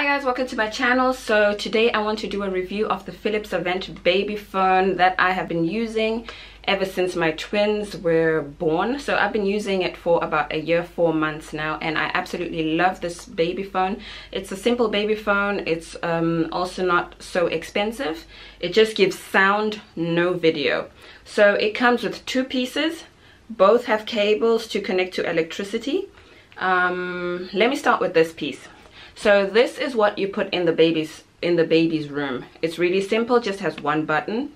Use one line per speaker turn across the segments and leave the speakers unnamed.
hi guys welcome to my channel. So today i want to do a review of the philips avent baby phone that i have been using ever since my twins were born. So i've been using it for about a year four months now and i absolutely love this baby phone. It's a simple baby phone. It's um, also not so expensive. It just gives sound no video. So it comes with two pieces. Both have cables to connect to electricity. Um, let me start with this piece so this is what you put in the baby's in the baby's room. It's really simple, just has one button.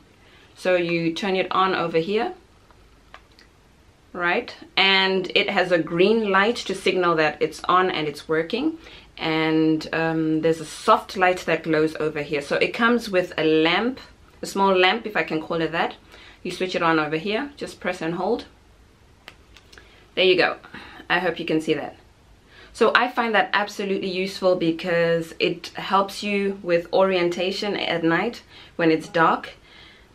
So you turn it on over here, right? And it has a green light to signal that it's on and it's working. And um, there's a soft light that glows over here. So it comes with a lamp, a small lamp if I can call it that. You switch it on over here, just press and hold. There you go. I hope you can see that. So I find that absolutely useful because it helps you with orientation at night when it's dark.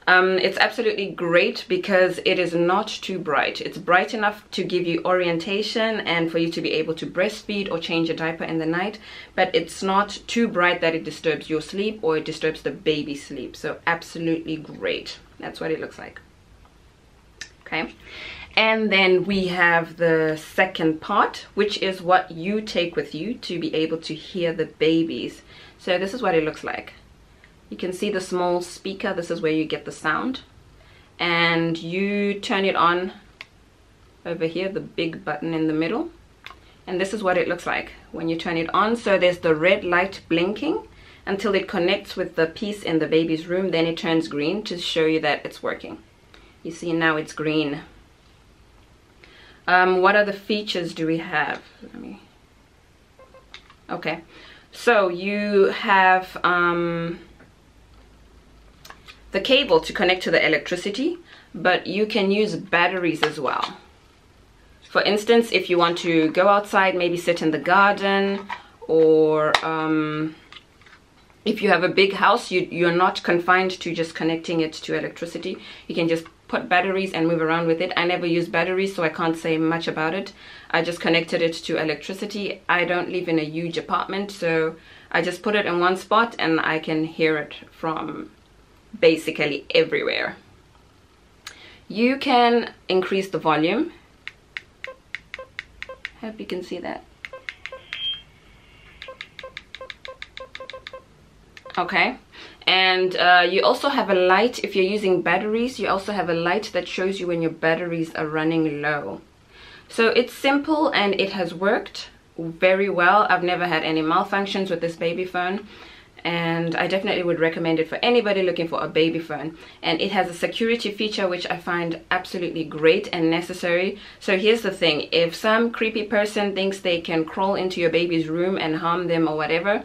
Um, it's absolutely great because it is not too bright. It's bright enough to give you orientation and for you to be able to breastfeed or change a diaper in the night, but it's not too bright that it disturbs your sleep or it disturbs the baby's sleep. So absolutely great. That's what it looks like. Okay and then we have the second part which is what you take with you to be able to hear the babies. So this is what it looks like. You can see the small speaker. This is where you get the sound. And you turn it on over here the big button in the middle. And this is what it looks like when you turn it on. So there's the red light blinking. Until it connects with the piece in the baby's room then it turns green to show you that it's working. You see now it's green um, what other features do we have? Let me. Okay, so you have um, the cable to connect to the electricity, but you can use batteries as well. For instance, if you want to go outside, maybe sit in the garden, or um, if you have a big house, you, you're not confined to just connecting it to electricity. You can just put batteries and move around with it. I never use batteries, so I can't say much about it. I just connected it to electricity. I don't live in a huge apartment, so I just put it in one spot and I can hear it from basically everywhere. You can increase the volume. Hope you can see that. Okay? And uh, you also have a light if you're using batteries you also have a light that shows you when your batteries are running low. So it's simple and it has worked very well. I've never had any malfunctions with this baby phone. And I definitely would recommend it for anybody looking for a baby phone. And it has a security feature which I find absolutely great and necessary. So here's the thing. If some creepy person thinks they can crawl into your baby's room and harm them or whatever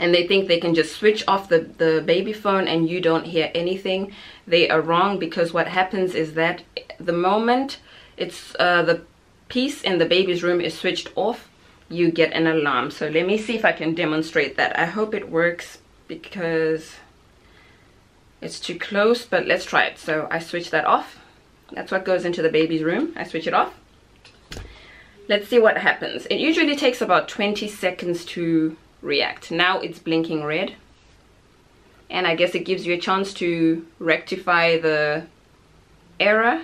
and they think they can just switch off the, the baby phone and you don't hear anything, they are wrong because what happens is that the moment it's uh, the piece in the baby's room is switched off, you get an alarm. So let me see if I can demonstrate that. I hope it works because it's too close, but let's try it. So I switch that off. That's what goes into the baby's room. I switch it off. Let's see what happens. It usually takes about 20 seconds to react. Now it's blinking red. And I guess it gives you a chance to rectify the error.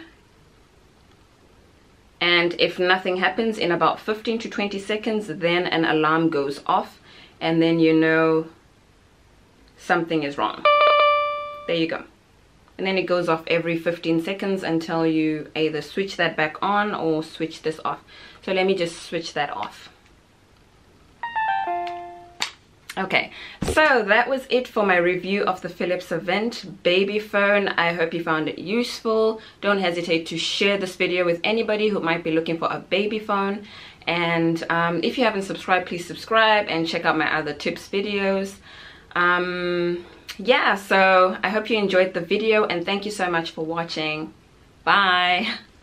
And if nothing happens in about 15 to 20 seconds then an alarm goes off. And then you know something is wrong. There you go. And then it goes off every 15 seconds until you either switch that back on or switch this off. So let me just switch that off okay so that was it for my review of the philips Avent. Baby phone i hope you found it useful. Don't hesitate to share this video with anybody who might be looking for a baby phone. And um, if you haven't subscribed please subscribe and check out my other tips videos. Um, yeah so i hope you enjoyed the video and thank you so much for watching. Bye